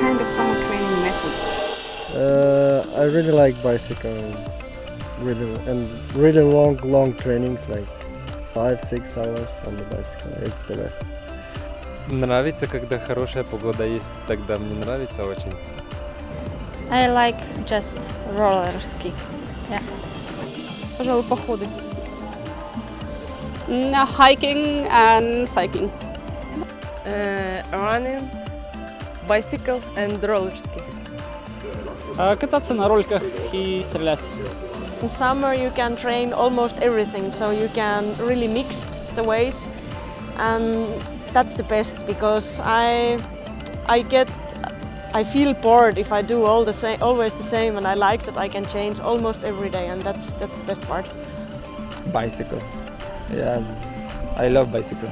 kind of summer training method? Uh, I really like bicycle, really and really long, long trainings like five, six hours on the bicycle. It's the best. Нравится, когда хорошая погода есть, тогда мне нравится очень. I like just roller ski. Пожалуй, походы. Mm, hiking and cycling. uh, running, bicycle and roller ski. А, Кататься на роликах и стрелять. In summer you can train almost everything, so you can really mix the ways, and that's the best because I I get I feel bored if I do all the same, always the same, and I like that I can change almost every day, and that's that's the best part. bicycle. Yeah, I love bicycle.